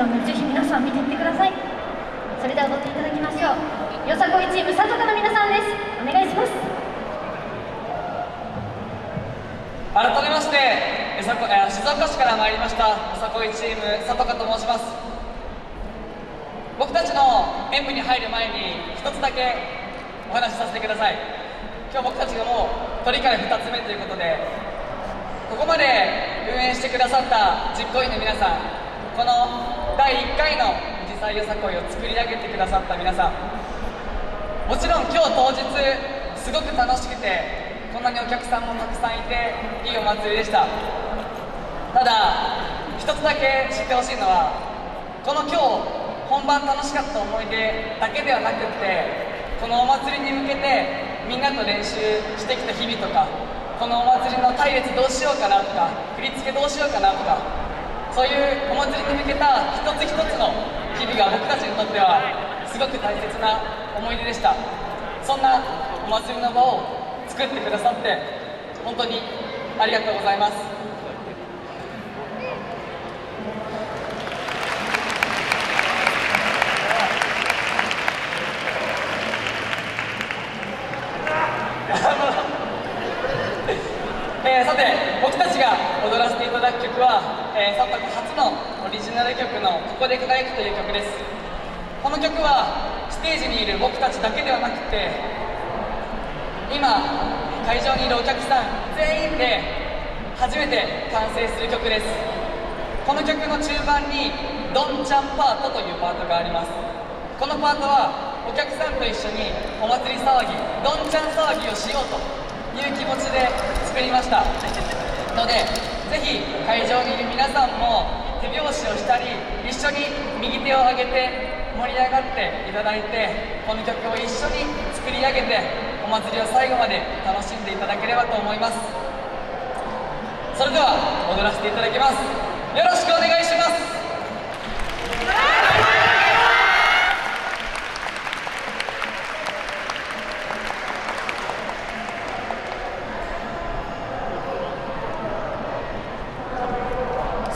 ぜひ皆さん見てみてください。それでは踊っていただきましょう。よさこいチーム佐藤の皆さんです。お願いします。改めまして静岡市から参りましたよさこいチーム佐藤と申します。僕たちの演舞に入る前に一つだけお話しさせてください。今日僕たちがもう鳥から2つ目ということでここまで運営してくださった実行委員の皆さんこの第1回の二次採用さこいを作り上げてくださった皆さん。もちろん今日当日すごく楽しくてこんなにお客さんもたくさんいていいお祭りでした。ただ一つだけ知ってほしいのはこの今日本番楽しかった思い出だけではなくってこのお祭りに向けてみんなと練習してきた日々とかこのお祭りの隊列どうしようかなとか振り付けどうしようかなとかそういうお祭りに向けた一つ一つの日々が僕たちにとってはすごく大切な思い出でした。そんなお祭りの場を作ってくださって本当にありがとうございますえー、さて僕たちが踊らせていただく曲は、えー、佐竹初のオリジナル曲の「ここで輝く」という曲です。この曲はステージにいる僕たちだけではなくて今会場にいるお客さん全員で初めて完成する曲です。この曲の中盤に「どんちゃんパート」というパートがあります。このパートはお客さんと一緒にお祭り騒ぎどんちゃん騒ぎをしようという気持ちで作りましたのでぜひ会場にいる皆さんも手拍子をしたり一緒に右手を上げて盛り上がっていただいてこの曲を一緒に作り上げてお祭りを最後まで楽しんでいただければと思います。それでは踊らせていただきます。よろしくお願いします。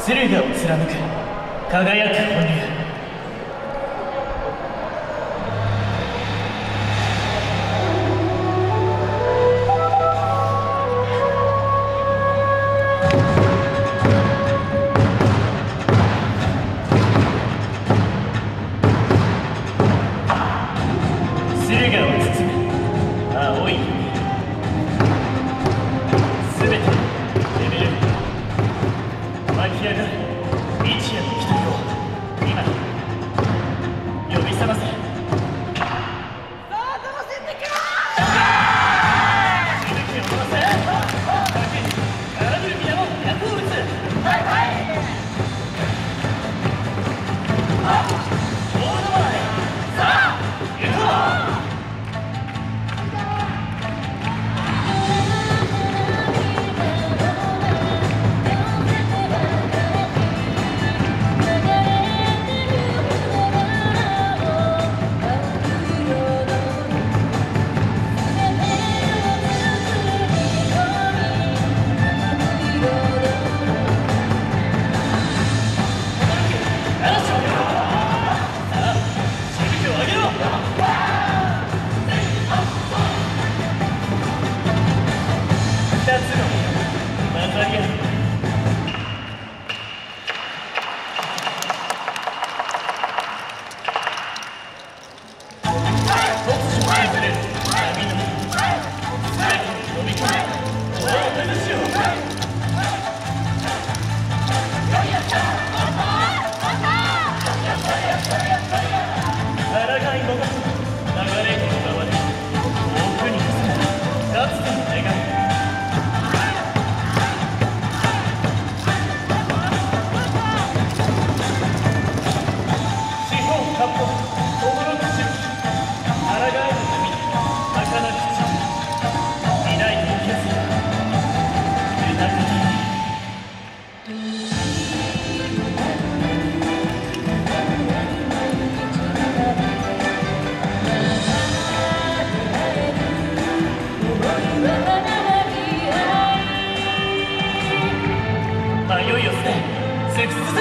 駿河を貫く。輝く本流駿河を呼び覚ませ。操るの分かりやすい迷いを捨て突き進む